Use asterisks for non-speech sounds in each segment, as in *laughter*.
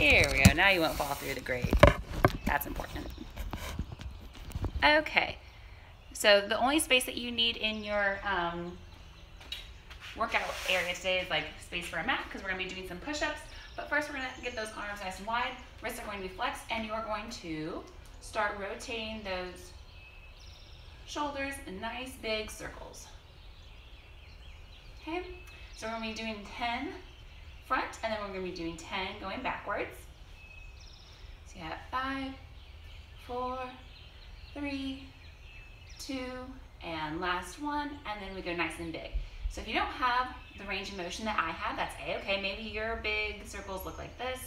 Here we go. Now you won't fall through the grate. That's important. Okay. So the only space that you need in your um, workout area today is like space for a mat because we're going to be doing some push-ups. But first we're going to get those arms nice and wide. Wrists are going to be flexed and you're going to start rotating those shoulders in nice big circles. Okay, so we're going to be doing 10 front and then we're going to be doing 10 going backwards. So you have five, four, three, two, and last one, and then we go nice and big. So if you don't have the range of motion that I have, that's a-okay. Maybe your big circles look like this.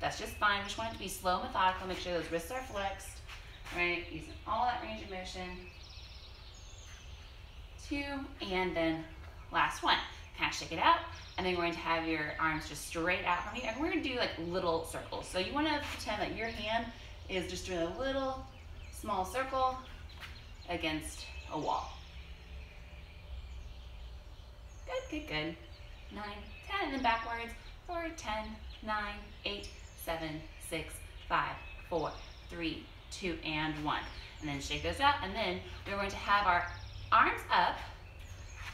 That's just fine. We just want it to be slow, methodical. Make sure those wrists are flexed, right? Using all that range of motion. Two, and then last one. Shake it out, and then you're going to have your arms just straight out from you, and we're going to do like little circles. So you want to pretend that your hand is just doing a little small circle against a wall. Good, good, good. Nine, ten, and then backwards. Four, ten, nine, eight, seven, six, five, four, three, two, and one. And then shake those out, and then we're going to have our arms up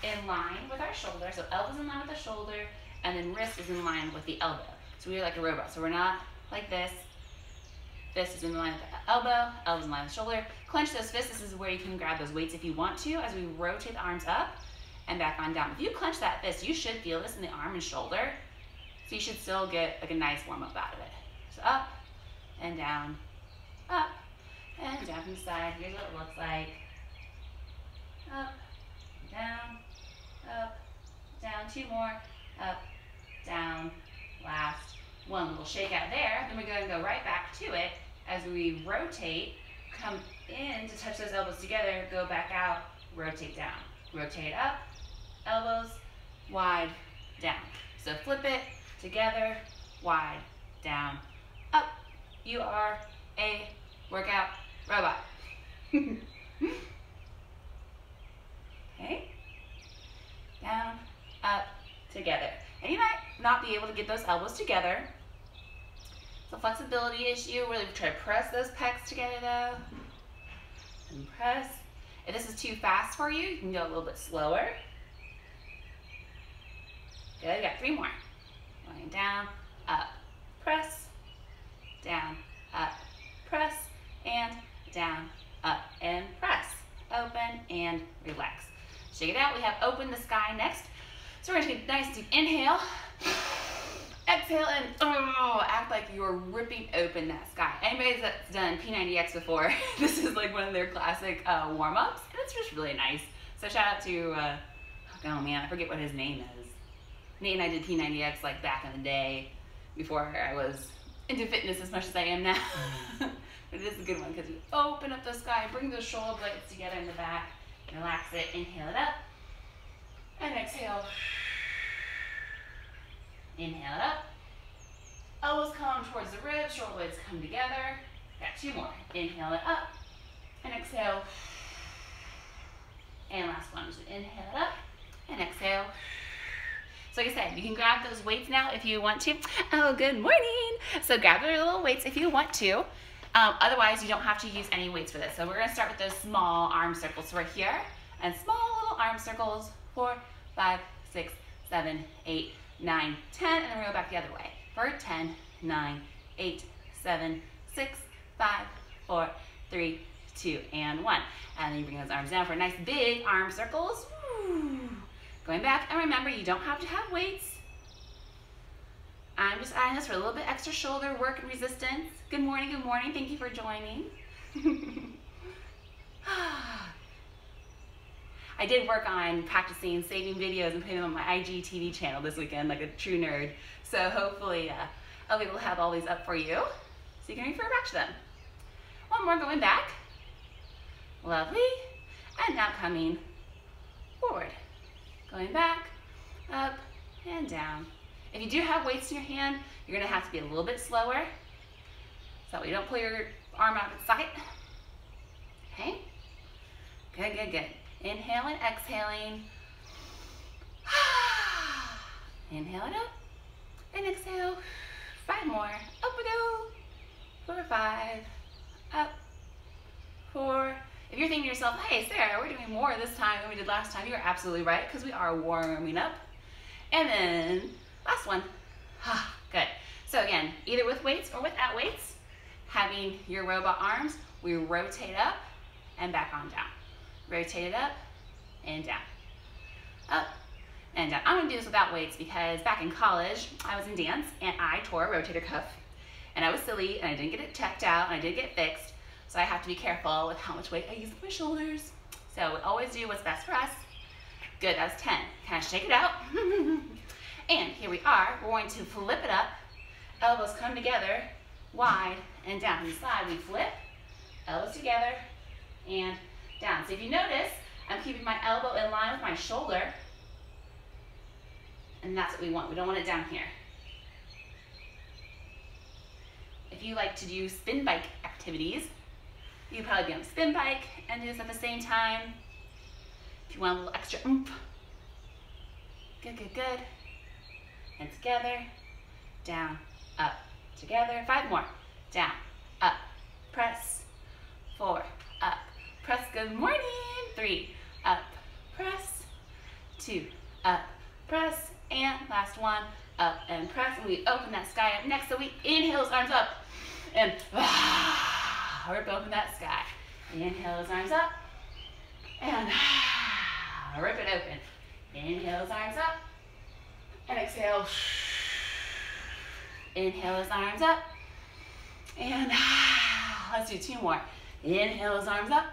in line with our shoulder. So elbows in line with the shoulder, and then wrist is in line with the elbow. So we're like a robot. So we're not like this. This is in line with the elbow, elbows in line with the shoulder. Clench those fists. This is where you can grab those weights if you want to as we rotate the arms up and back on down. If you clench that fist, you should feel this in the arm and shoulder. So you should still get like a nice warm up out of it. So up and down, up and down from the side. Here's what it looks like. Up, down, two more, up, down, last, one little shake out there. Then we're gonna go right back to it as we rotate, come in to touch those elbows together, go back out, rotate down. Rotate up, elbows, wide, down. So flip it, together, wide, down, up. You are a workout robot. *laughs* okay? Down, up, together. And you might not be able to get those elbows together. It's a flexibility issue. Really try to press those pecs together though. And press. If this is too fast for you, you can go a little bit slower. Good, got three more. Going down, up, press, down, up, press, and down, up, and press. Open and relax. Shake it out. We have open the sky next. So we're gonna take a nice deep inhale. Exhale and oh, act like you're ripping open that sky. Anybody that's done P90X before, *laughs* this is like one of their classic uh, warm-ups, and it's just really nice. So shout out to, uh, oh man, I forget what his name is. Nate and I did P90X like back in the day, before I was into fitness as much as I am now. *laughs* but it is a good one because you open up the sky, bring those shoulder blades together in the back, relax it, inhale it up, and exhale. Inhale it up. Elbows come towards the ribs, shoulder blades come together. Got two more. Inhale it up and exhale. And last one, just inhale it up and exhale. So like I said, you can grab those weights now if you want to. Oh, good morning. So grab your little weights if you want to. Um, otherwise, you don't have to use any weights for this. So we're gonna start with those small arm circles. So we're here, and small little arm circles, four, five, six, seven, eight, nine, ten, and then we go back the other way. For 10, nine, eight, seven, six, five, four, three, two, and one. And then you bring those arms down for nice big arm circles. Going back, and remember, you don't have to have weights. I'm just adding this for a little bit extra shoulder work and resistance. Good morning, good morning. Thank you for joining. *laughs* *sighs* I did work on practicing saving videos and putting them on my IGTV channel this weekend, like a true nerd. So hopefully uh, I'll be able to have all these up for you so you can refer back to them. One more going back. Lovely. And now coming forward. Going back, up, and down. If you do have weights in your hand, you're gonna have to be a little bit slower so you don't pull your arm out of sight. Okay? Good, good, good. Inhale and exhaling. *sighs* Inhale it up. And exhale. Five more. Up we go. Four, five. Up. Four. If you're thinking to yourself, hey, Sara, we're doing more this time than we did last time, you're absolutely right because we are warming up. And then last one. *sighs* Good. So again, either with weights or without weights, having your robot arms, we rotate up and back on down. Rotate it up and down. Up and down. I'm gonna do this without weights because back in college, I was in dance and I tore a rotator cuff and I was silly and I didn't get it checked out and I did get fixed. So I have to be careful with how much weight I use with my shoulders. So we always do what's best for us. Good, that's 10. Can I shake it out? *laughs* and here we are. We're going to flip it up. Elbows come together, wide and down. On the side, we flip, elbows together, and down. So if you notice, I'm keeping my elbow in line with my shoulder. And that's what we want. We don't want it down here. If you like to do spin bike activities, you probably be on a spin bike and do this at the same time. If you want a little extra oomph. Good, good, good. And together, down, up, together. Five more. Down, up, press, four, up, press, good morning. Three, up, press, two, up, press, and last one, up and press. And we open that sky up next. So we inhale, arms up, and ah, *sighs* rip open that sky. Inhale arms up, and ah, *sighs* rip it open. Inhale arms up, and exhale. Inhale his arms up, and ah, *sighs* let's do two more. Inhale his arms up,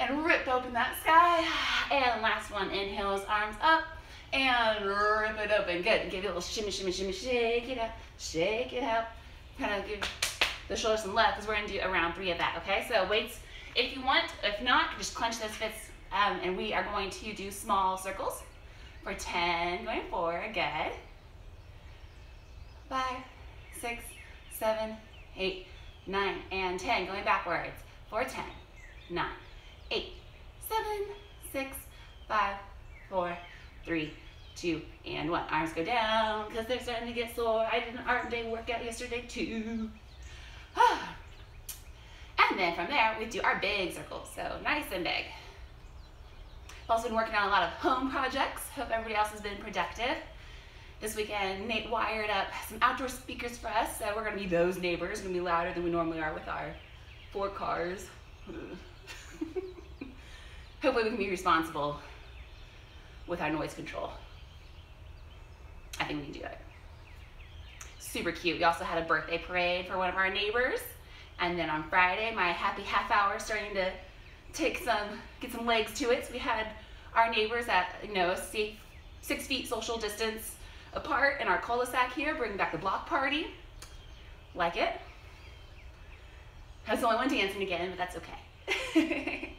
and rip open that sky. And last one, inhale his arms up, and rip it open. Good. Give it a little shimmy, shimmy, shimmy, shake it out, shake it out. Kind of give the shoulders some left because we're gonna do around three of that, okay? So weights, if you want, if not, just clench those fists um, and we are going to do small circles for 10 going four, good. Five, six, seven, eight, nine, and 10 going backwards for 10, nine, eight, seven, six, five, four, three, two, and one. Arms go down because they're starting to get sore. I did an art day workout yesterday too. *sighs* and then from there, we do our big circles. So nice and big. I've also been working on a lot of home projects. Hope everybody else has been productive. This weekend, Nate wired up some outdoor speakers for us. So we're gonna be those neighbors. Gonna be louder than we normally are with our four cars. *laughs* *laughs* Hopefully we can be responsible with our noise control. I think we can do it super cute. We also had a birthday parade for one of our neighbors. And then on Friday, my happy half hour starting to take some, get some legs to it. So we had our neighbors at, you know, safe, six feet social distance apart in our cul-de-sac here, bringing back the block party. Like it. I was the only one dancing again, but that's okay. *laughs*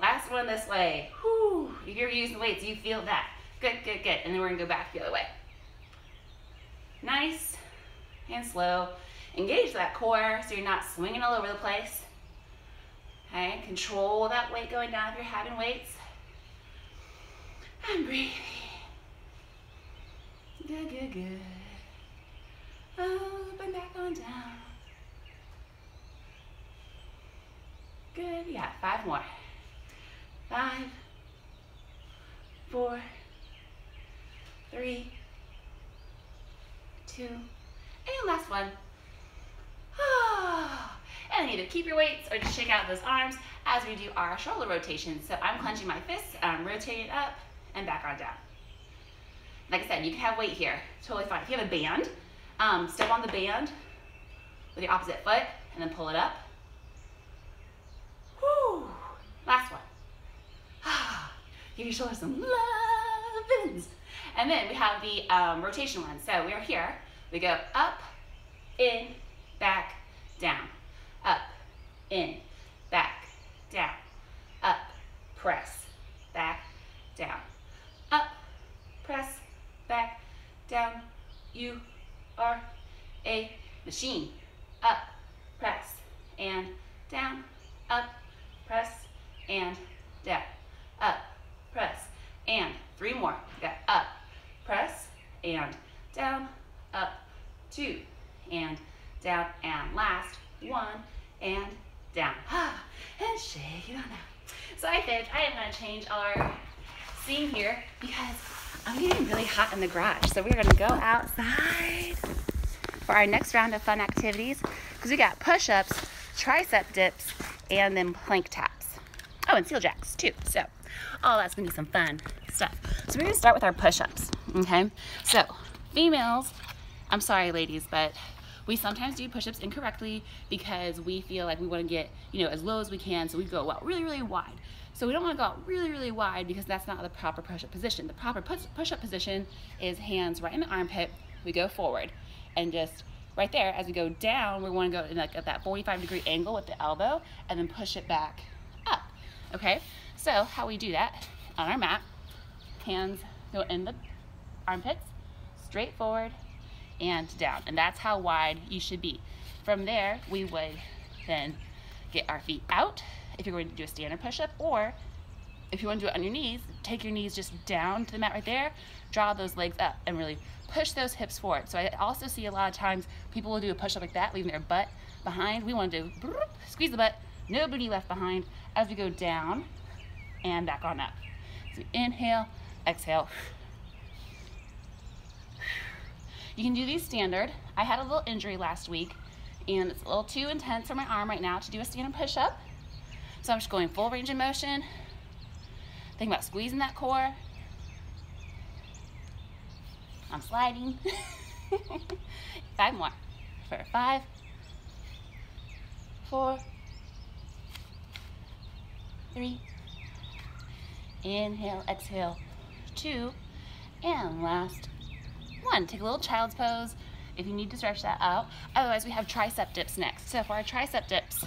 Last one this way. Whew. You're using weights, you feel that. Good, good, good. And then we're gonna go back the other way. Nice and slow. Engage that core so you're not swinging all over the place. Okay, control that weight going down if you're having weights. And breathe. Good, good, good. Up and back on down. Good, yeah, five more. Five, four, three, two, and last one. *sighs* And either keep your weights or just shake out those arms as we do our shoulder rotation. So I'm clenching my fists, I'm rotating up and back on down. Like I said, you can have weight here, totally fine. If you have a band, um, step on the band with your opposite foot and then pull it up. Whew. Last one. Give your shoulders some love. And then we have the um, rotation one. So we're here. We go up, in, back, down. Up, in, back, down. Up, press, back, down. Up, press, back, down. You are a machine. Up, press, and down. Up, press, and down. Up, press, and three more. got up, press, and down up, two, and down, and last, one, and down. *sighs* And shake it on out. So I think I am gonna change our scene here because I'm getting really hot in the garage. So we're gonna go outside for our next round of fun activities because we got push-ups, tricep dips, and then plank taps. Oh, and seal jacks too. So all that's gonna be some fun stuff. So we're gonna start with our push-ups, okay? So females, I'm sorry ladies, but we sometimes do push-ups incorrectly because we feel like we wanna get, you know, as low as we can, so we go out really, really wide. So we don't wanna go out really, really wide because that's not the proper push-up position. The proper push-up position is hands right in the armpit, we go forward, and just right there, as we go down, we wanna go in like at that 45 degree angle with the elbow, and then push it back up, okay? So how we do that, on our mat, hands go in the armpits, straight forward, and down. And that's how wide you should be. From there, we would then get our feet out if you're going to do a standard push-up, or if you want to do it on your knees, take your knees just down to the mat right there, draw those legs up, and really push those hips forward. So I also see a lot of times people will do a push-up like that, leaving their butt behind. We want to do, squeeze the butt, no booty left behind, as we go down and back on up. So inhale, exhale. You can do these standard. I had a little injury last week and it's a little too intense for my arm right now to do a standard push-up. So I'm just going full range of motion. Think about squeezing that core. I'm sliding. *laughs* five more. For five, four, three, inhale, exhale, two, and last one. Take a little child's pose if you need to stretch that out. Otherwise, we have tricep dips next. So for our tricep dips,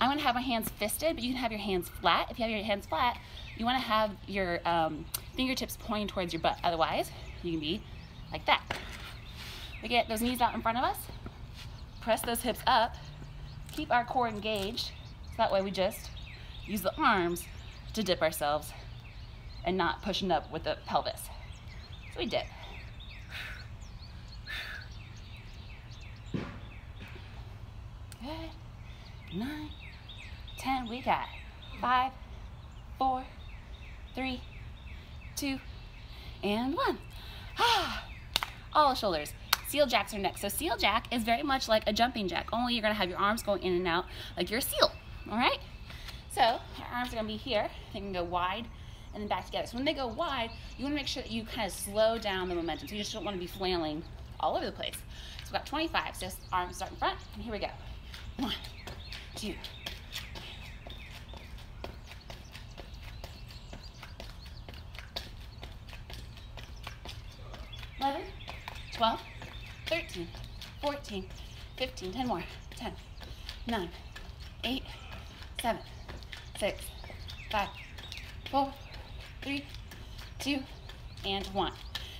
I'm gonna have my hands fisted, but you can have your hands flat. If you have your hands flat, you wanna have your um, fingertips pointing towards your butt. Otherwise, you can be like that. We get those knees out in front of us, press those hips up, keep our core engaged, so that way we just use the arms to dip ourselves and not pushing up with the pelvis. So we dip. Good. Nine, ten. We got five, four, three, two, and one. Ah, all shoulders. Seal jacks are next. So seal jack is very much like a jumping jack, only you're gonna have your arms going in and out like you're a seal, all right? So our arms are gonna be here. They can go wide and then back together. So when they go wide, you wanna make sure that you kind of slow down the momentum. So you just don't wanna be flailing all over the place. So we've got 25, so arms start in front, and here we go. One, two, 11, 12, 13, 14, 15, 10 more, 10, 9, 8, 7, 6, 5, 4, 3, 2, and 1.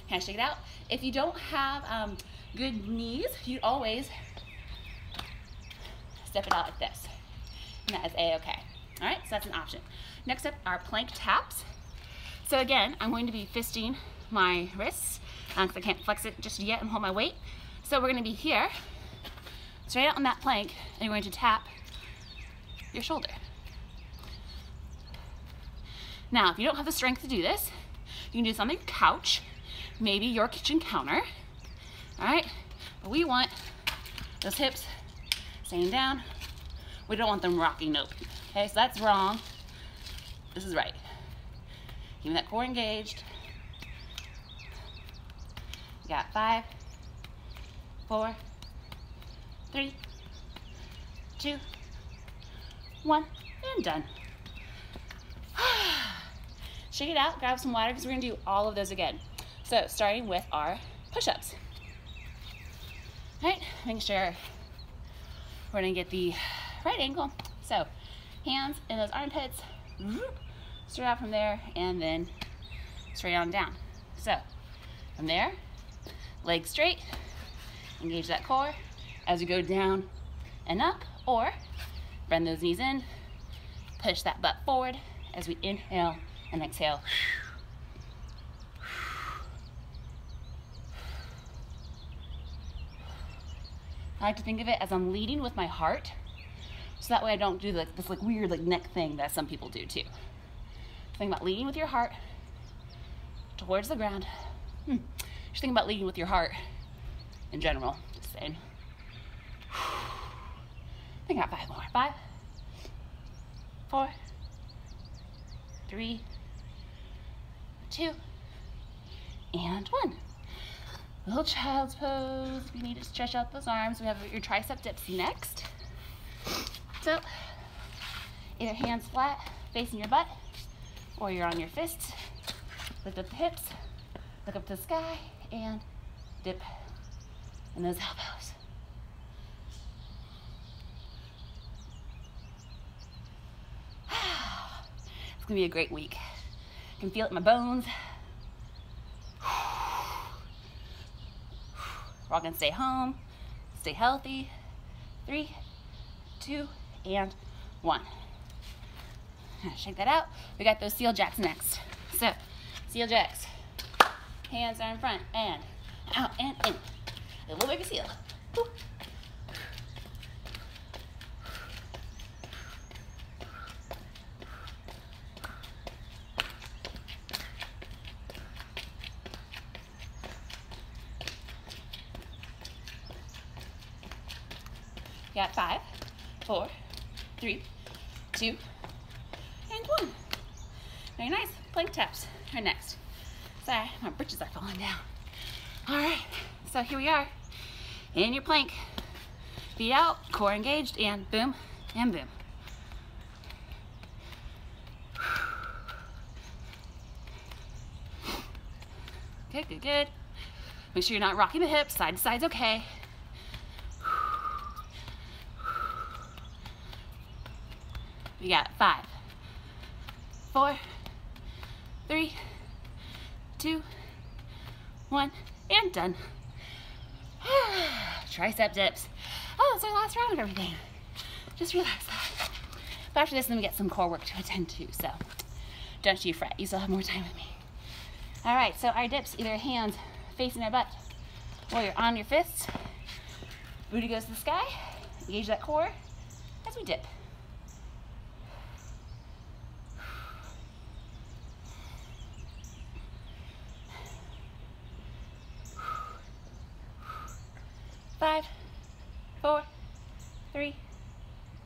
Can I shake it out? If you don't have um, good knees, you always step it out like this. And that is a-okay. All right, so that's an option. Next up are plank taps. So again, I'm going to be fisting my wrists because um, I can't flex it just yet and hold my weight. So we're gonna be here, straight out on that plank, and you're going to tap your shoulder. Now, if you don't have the strength to do this, you can do something couch, maybe your kitchen counter, all right? But we want those hips staying down. We don't want them rocking open, okay? So that's wrong. This is right. Keeping that core engaged. We got five, four, three, two, one, and done. Shake it out, grab some water because we're gonna do all of those again. So starting with our push-ups. All right, making sure we're gonna get the right angle. So hands in those armpits, straight out from there, and then straight on down. So from there, legs straight, engage that core as you go down and up, or bend those knees in, push that butt forward as we inhale and exhale. I like to think of it as I'm leading with my heart. So that way I don't do like this like weird like neck thing that some people do too. Think about leading with your heart towards the ground. Hmm. Just think about leading with your heart in general. Just saying. Think about five more. Five, four, three, two, and one. Little child's pose. You need to stretch out those arms. We have your tricep dips next. So, either hands flat, facing your butt, or you're on your fists. Lift up the hips, look up to the sky, and dip in those elbows. *sighs* It's gonna be a great week. Can feel it in my bones. We're all gonna stay home, stay healthy. Three, two, and one. Shake that out. We got those seal jacks next. So, seal jacks. Hands are in front and out and in. A little baby seal. Woo. Got five, four, three, two, and one. Very nice. Plank taps are next. Sorry, my britches are falling down. All right, so here we are in your plank. Feet out, core engaged, and boom, and boom. Good, good, good. Make sure you're not rocking the hips. Side to side's okay. We got five, four, three, two, one, and done. *sighs* Tricep dips. Oh, it's our last round of everything. Just relax that. But after this, then we get some core work to attend to, so don't you fret. You still have more time with me. All right, so our dips, either hands facing our butt or you're on your fists. Booty goes to the sky. Engage that core as we dip. Five, four, three,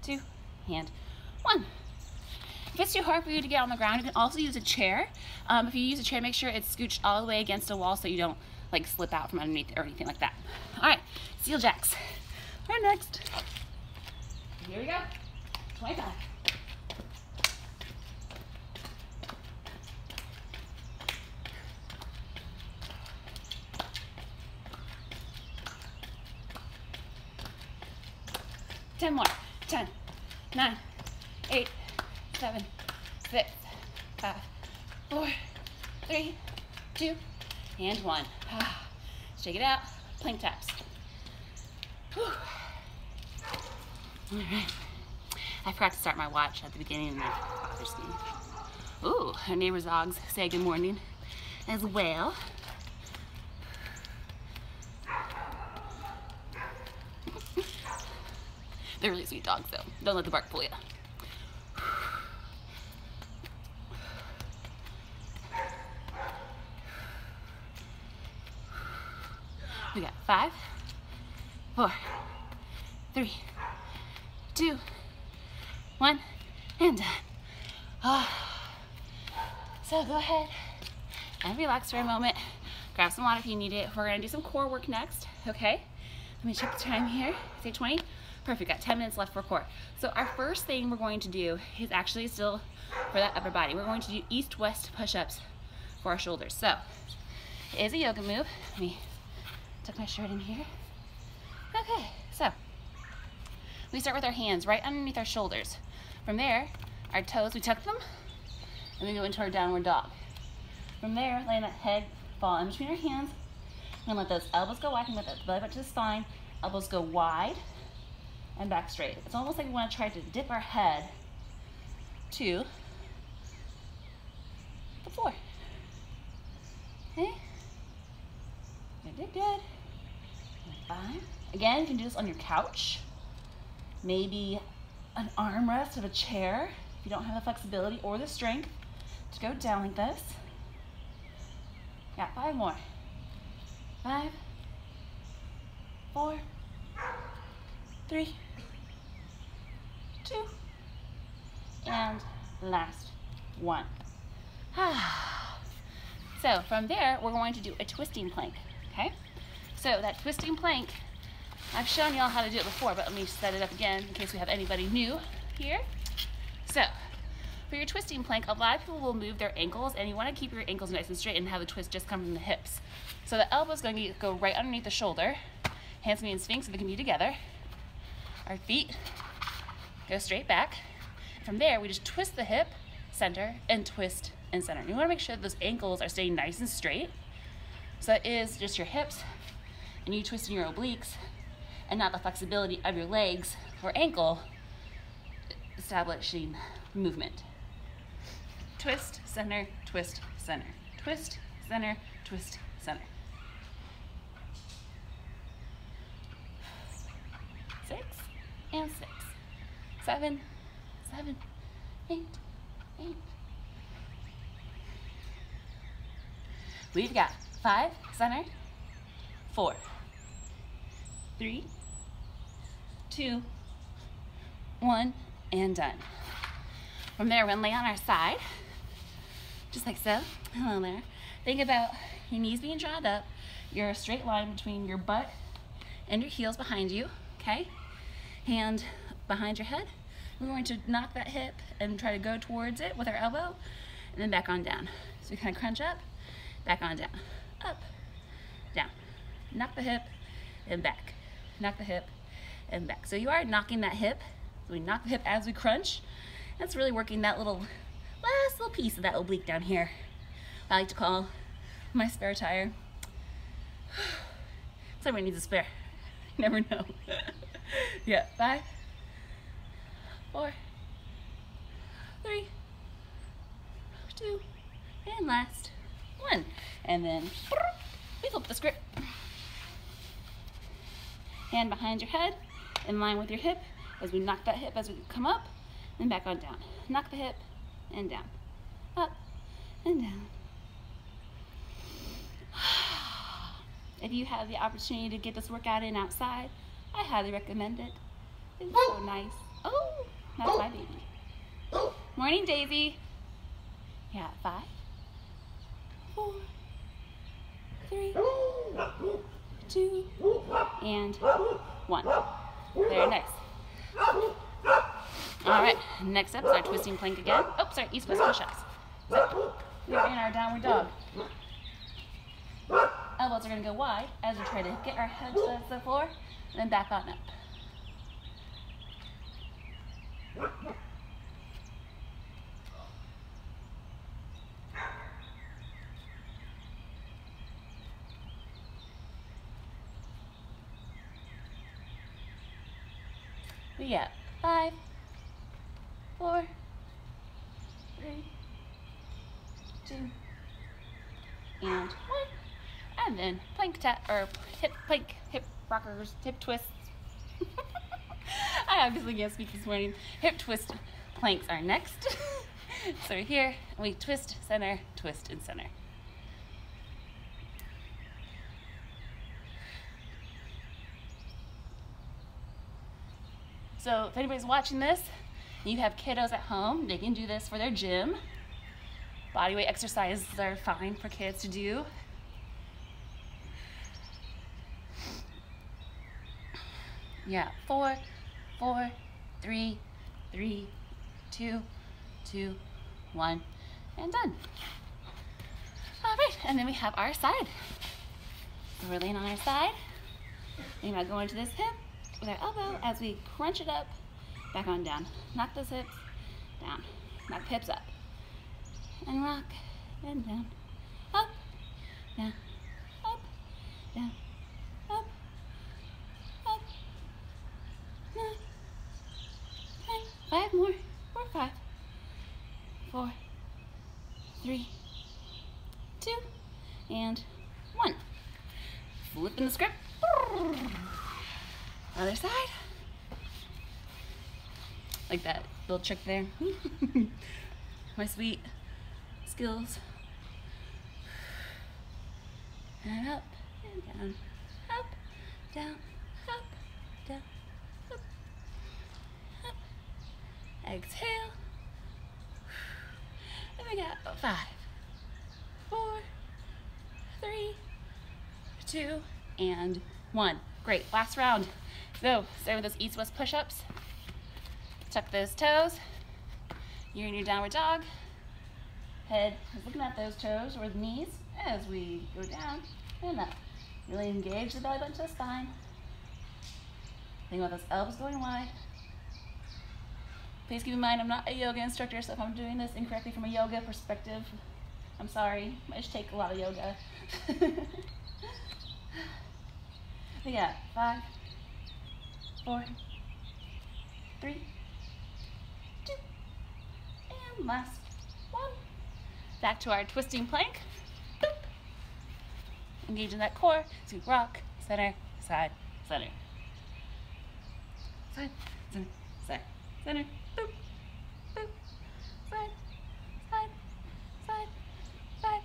two, and one. If it's too hard for you to get on the ground, you can also use a chair. Um, if you use a chair, make sure it's scooched all the way against a wall so you don't like slip out from underneath or anything like that. All right, seal jacks. We're next. Here we go. 25. Ten more. Ten, nine, eight, seven, six, five, four, three, two, and one. *sighs* Shake it out. Plank taps. Whew. All right. I forgot to start my watch at the beginning and that bothers me. Ooh, our neighbor's dogs say good morning as well. They're really sweet dogs though. Don't let the bark pull you. We got five, four, three, two, one, and done. Oh. So go ahead and relax for a moment. Grab some water if you need it. We're gonna do some core work next, okay? Let me check the time here. Say 20. Perfect, got 10 minutes left for core. So our first thing we're going to do is actually still for that upper body. We're going to do east-west push-ups for our shoulders. So it is a yoga move. Let me tuck my shirt in here. Okay, so we start with our hands right underneath our shoulders. From there, our toes, we tuck them, and we go into our downward dog. From there, letting that head fall in between our hands, and let those elbows go wide, and let the belly button to the spine, elbows go wide, and back straight. It's almost like we want to try to dip our head to the floor. Okay? Good, good, good. Again, you can do this on your couch. Maybe an armrest of a chair if you don't have the flexibility or the strength to go down like this. Got five more. Five, four, three, two, and last one. *sighs* so from there, we're going to do a twisting plank, okay? So that twisting plank, I've shown y'all how to do it before, but let me set it up again in case we have anybody new here. So for your twisting plank, a lot of people will move their ankles and you want to keep your ankles nice and straight and have the twist just come from the hips. So the elbow is going to go right underneath the shoulder, hands be in sphinx so they can be together. Our feet go straight back. From there, we just twist the hip, center, and twist and center. You wanna make sure those ankles are staying nice and straight. So that is just your hips and you twist in your obliques and not the flexibility of your legs or ankle establishing movement. Twist, center, twist, center. Twist, center, twist, center. Six and six. Seven, seven, eight, eight. We've got five, center, four, three, two, one, and done. From there, we're gonna lay on our side, just like so. Hello there. Think about your knees being drawn up, your straight line between your butt and your heels behind you, okay? Hand behind your head. We're going to knock that hip and try to go towards it with our elbow, and then back on down. So we kind of crunch up, back on down, up, down. Knock the hip, and back. Knock the hip, and back. So you are knocking that hip. So we knock the hip as we crunch. That's really working that little, last little piece of that oblique down here. I like to call my spare tire. *sighs* Somebody needs a spare. You never know. *laughs* yeah, five, four, three, two, and last one. And then we flip the script. Hand behind your head, in line with your hip, as we knock that hip as we come up, and back on down. Knock the hip, and down. Up, and down. *sighs* If you have the opportunity to get this workout in outside, I highly recommend it. It's so nice. Oh, that's my baby. Morning, Daisy. Yeah, five, four, three, two, and one. Very nice. All right, next up is our twisting plank again. Oh, sorry, east west push-ups. We're in our downward dog. Elbows are gonna go wide as we try to get our head to the floor, and then back on up. We got five, four, three, two, and one. And then plank tap or hip plank, hip rockers, hip twists. *laughs* I obviously can't speak this morning. Hip twist planks are next. *laughs* so we're here we twist, center, twist, and center. So if anybody's watching this, you have kiddos at home, they can do this for their gym. Bodyweight exercises are fine for kids to do. Yeah, four, four, three, three, two, two, one, and done. All right, and then we have our side. So we're laying on our side. We're now going to this hip with our elbow as we crunch it up, back on down. Knock those hips down. Knock hips up. And rock, and down. Up, down, up, down, up, up, nine, ten, five more, four, five, four, three, two, and one. Flipping the script. Side. like that little trick there. *laughs* My sweet skills. And up and down, up, down, up, down, up, up. Exhale. And we got five, four, three, two, and one. Great, last round. So, start with those east-west push-ups. Tuck those toes. You're in your downward dog. Head is looking at those toes or the knees as we go down and up. Really engage the belly button to the spine. Think about those elbows going wide. Please keep in mind I'm not a yoga instructor, so if I'm doing this incorrectly from a yoga perspective, I'm sorry. I just take a lot of yoga. *laughs* got five, four, three, two, and last one. Back to our twisting plank. Boop. Engage in that core. So rock, center, side, center. Side, center, side, center. Boop, boop, side, side, side, side.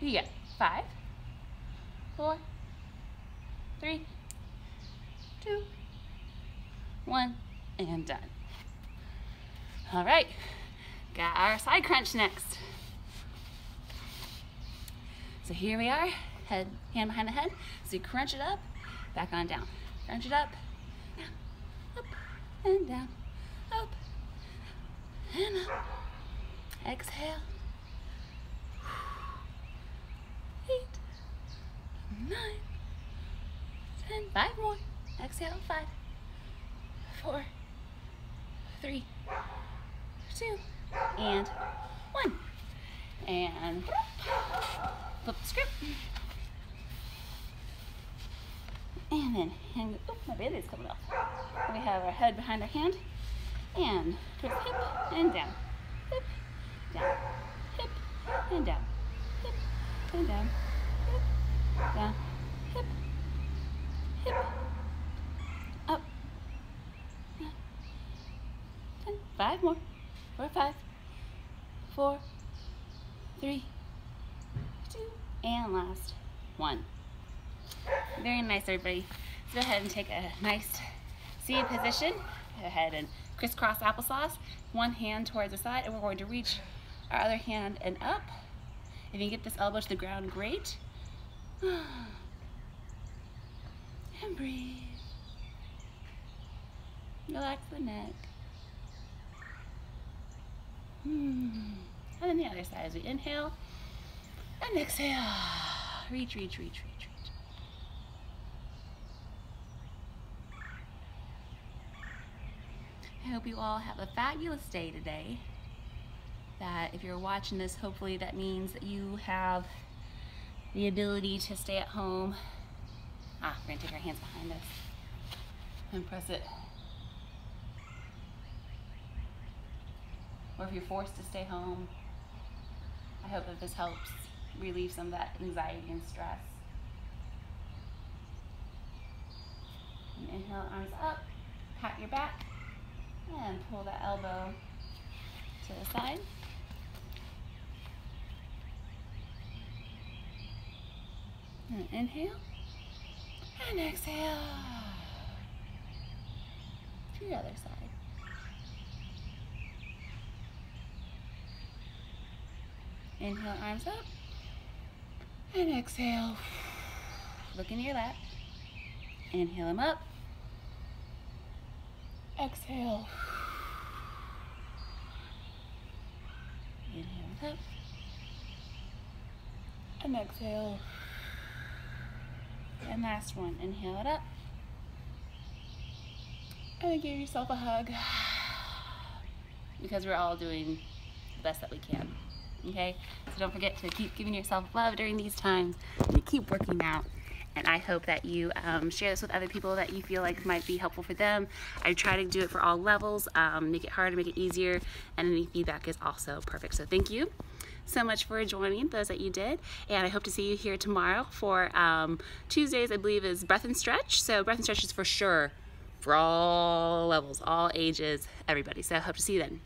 You get five, four, three, two, one, and done. All right, got our side crunch next. So here we are, head, hand behind the head. So you crunch it up, back on down. Crunch it up, up, and down, up, and up. Exhale. Eight, nine, ten, five more. Exhale, five, four, three, two, and one. And flip the script. And then, hang, oh, my band-aid's coming off. We have our head behind our hand, and twist hip, and down, hip, down, hip, and down, hip, and down, hip, down, hip, hip, up, down, ten, five more, four, five, four, three, two, and last one. Very nice, everybody. Let's go ahead and take a nice seated position. Go ahead and crisscross applesauce. One hand towards the side, and we're going to reach our other hand and up. If you can get this elbow to the ground, great. *sighs* And breathe. Relax the neck. Hmm. And then the other side as we inhale and exhale. Reach, reach, reach, reach, reach. I hope you all have a fabulous day today. That if you're watching this, hopefully that means that you have the ability to stay at home. Ah, we're gonna take our hands behind us and press it. Or if you're forced to stay home, I hope that this helps relieve some of that anxiety and stress. And inhale, arms up, pat your back, and pull that elbow to the side. And inhale, and exhale. To the other side. Inhale, arms up. And exhale. Look into your lap. Inhale them up. Exhale. Inhale up. And exhale. And last one. Inhale it up. And give yourself a hug. *sighs* Because we're all doing the best that we can okay? So don't forget to keep giving yourself love during these times and keep working out. And I hope that you um, share this with other people that you feel like might be helpful for them. I try to do it for all levels, um, make it harder, make it easier, and any feedback is also perfect. So thank you so much for joining, those that you did. And I hope to see you here tomorrow for um, Tuesdays, I believe, is Breath and Stretch. So Breath and Stretch is for sure for all levels, all ages, everybody. So I hope to see you then.